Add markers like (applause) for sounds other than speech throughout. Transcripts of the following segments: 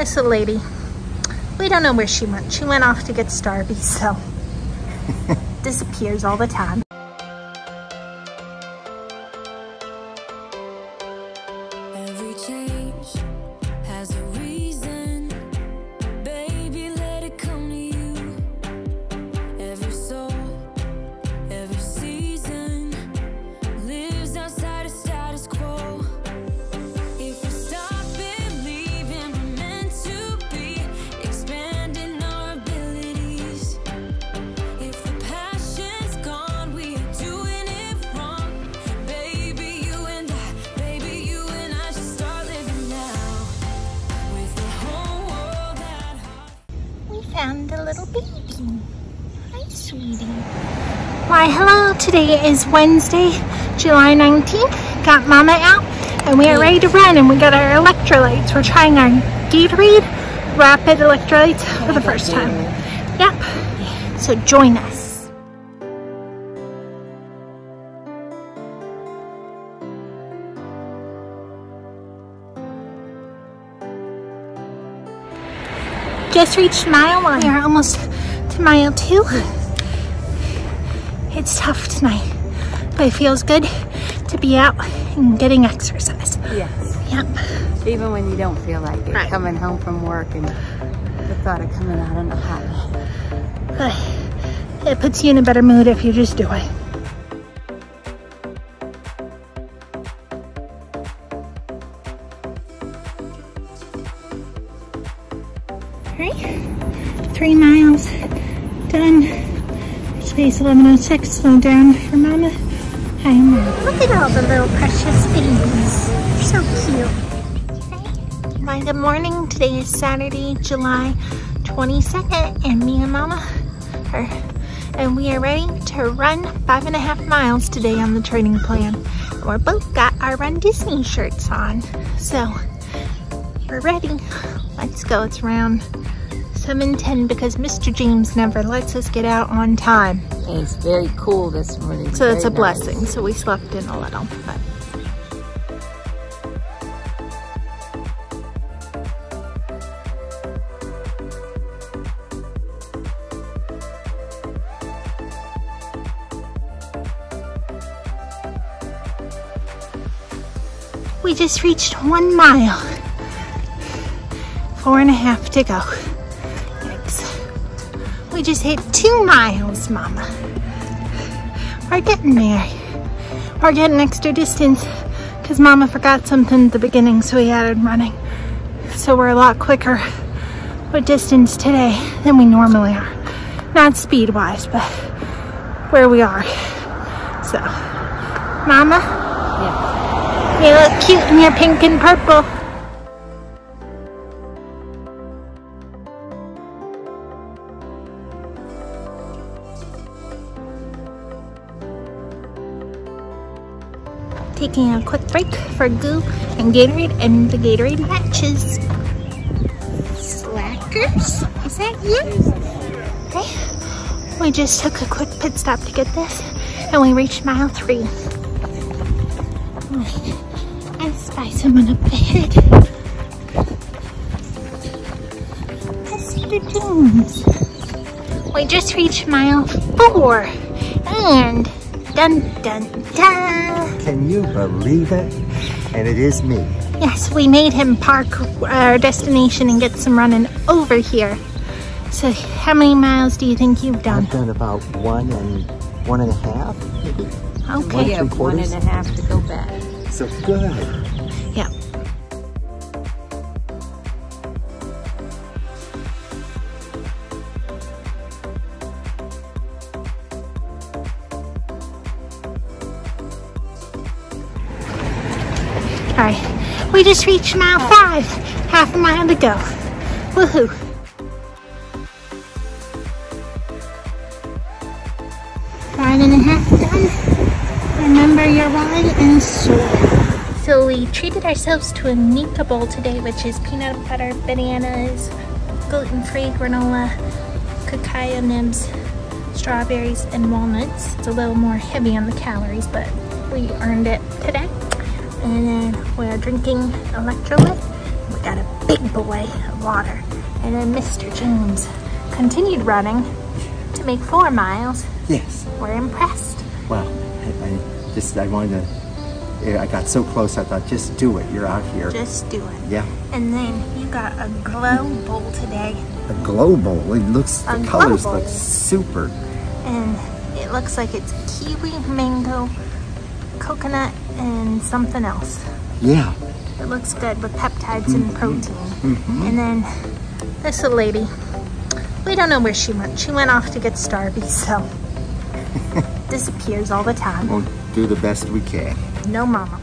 This little lady, we don't know where she went. She went off to get Starby, so (laughs) disappears all the time. Found a little baby. Hi, sweetie. Why, hello. Today is Wednesday, July 19th. Got Mama out, and we are ready to run, and we got our electrolytes. We're trying our Gatorade Rapid Electrolytes for the first time. Yep. So join us. Just reached mile one. We are almost to mile two. It's tough tonight, but it feels good to be out and getting exercise. Yes. Yep. Even when you don't feel like it, Right. coming home from work and the thought of coming out on a hot. But it puts you in a better mood if you just do it. Alright, three miles done. Space 1106, slow down for Mama. Hi, Mama. Look at all the little precious babies. They're so cute. Hi, good morning. Today is Saturday, July 22nd, and me and Mama are, and we are ready to run five and a half miles today on the training plan. We're both got our Run Disney shirts on, so we're ready. Let's go. It's around 7:10 because Mr. James never lets us get out on time, It's very cool this morning. so it's a Very blessing. So we slept in a little, but. We just reached one mile. Four and a half to go. Yikes. We just hit two miles, Mama. We're getting there. We're getting extra distance because Mama forgot something at the beginning, so we added running. So we're a lot quicker with distance today than we normally are. Not speed-wise, but where we are. So, Mama, Yeah. you look cute in your pink and purple. Taking a quick break for GU and Gatorade and the Gatorade matches. Slackers, is that you? Okay. We just took a quick pit stop to get this and we reached mile three. I spy someone up ahead. Mr. Jones. We just reached mile four. And dun dun dun. Can you believe it? And it is me. Yes, we made him park uh, our destination and get some running over here. So how many miles do you think you've done? I've done about one and one and a half, maybe. Okay. have one quarters? and a to go back. So good. All right, we just reached mile five, half a mile to go. Woohoo. Five and a half done. Remember your ride and soar. So we treated ourselves to a Nika bowl today, which is peanut butter, bananas, gluten-free granola, cacao nibs, strawberries, and walnuts. It's a little more heavy on the calories, but we earned it today. And then we're drinking electrolyte. We got a big boy of water. And then Mr. James continued running to make four miles. Yes. We're impressed. Well, I, I just, I wanted to, I got so close, I thought, just do it. You're out here. Just do it. Yeah. And then you got a glow bowl today. A glow bowl? It looks, the colors look super. And it looks like it's kiwi, mango, coconut, and something else. Yeah. It looks good with peptides and protein. Mm-hmm. And then this little lady, we don't know where she went. She went off to get Starby, (laughs) so disappears all the time. We'll do the best we can. No mama.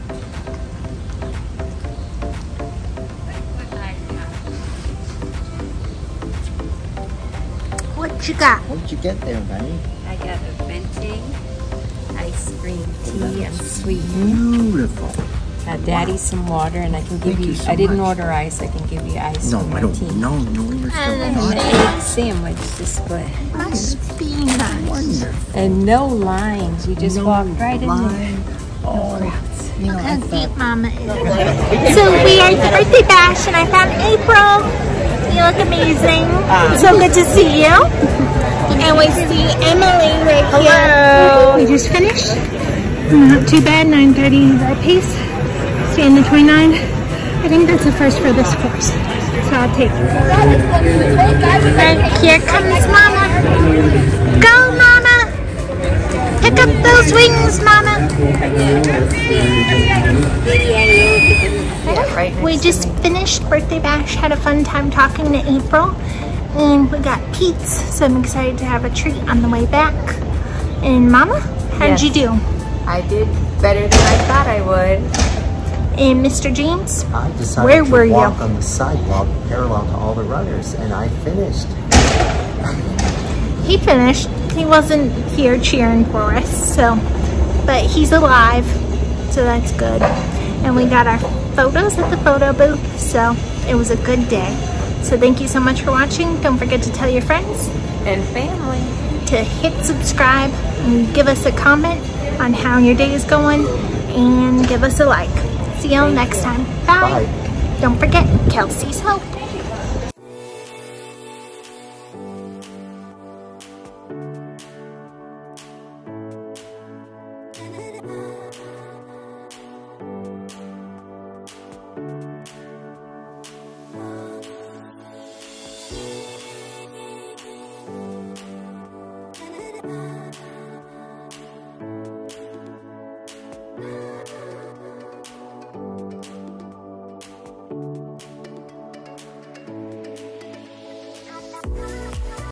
What you got? What'd you get there, buddy? I got a venti ice cream tea and sweet. Beautiful. Got daddy some water and I can give Thank you, you so I didn't much. order ice, I can give you ice No, with I don't. tea. No, no, you're still And And then an egg sandwich to split. must be nice. wonderful. And no lines, you just No walk right in there. line. Oh, you know, Look I how thought, deep Mama is. (laughs) So we are at the birthday bash and I found April. You look amazing. Ah. so good to see you. And we see Emily right here. We just finished. Mm, not too bad, 9.30 our pace. Staying the 29. I think that's the first for this course. So I'll take it. And here comes Mama. Go, Mama. Pick up those wings, Mama. We just finished birthday bash, had a fun time talking to April, and we got Pete's, so I'm excited to have a treat on the way back. And Mama, how'd Yes. you do? I did better than I thought I would. And Mr. James, I decided Where to were you? walk on the sidewalk parallel to all the runners, and I finished. he finished. He wasn't here cheering for us, so, but he's alive, so that's good. And we got our photos at the photo booth, so it was a good day. So thank you so much for watching. Don't forget to tell your friends And family. to hit subscribe and give us a comment on how your day is going and give us a like. See y'all next time. Bye. Bye. Don't forget Kellsie's Hope.